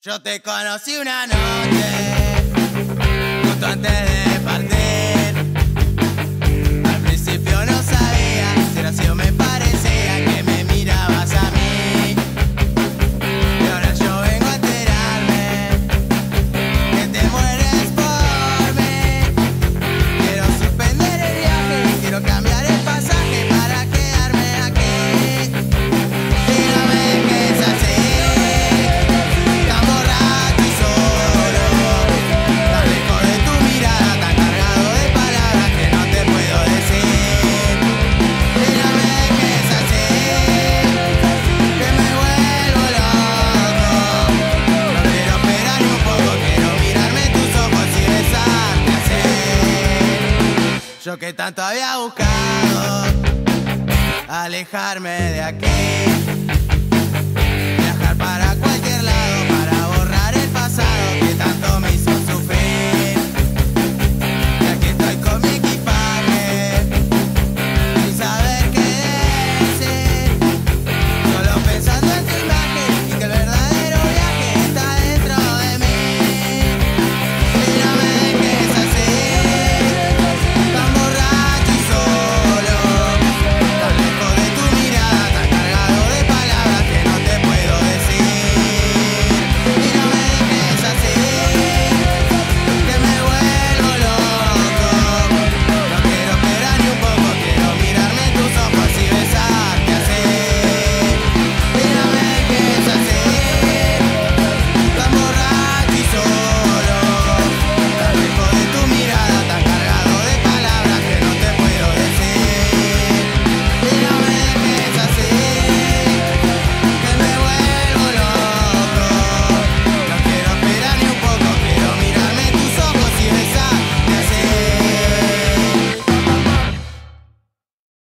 Yo te conocí una noche, justo antes de Yo que tanto había buscado alejarme de aquí.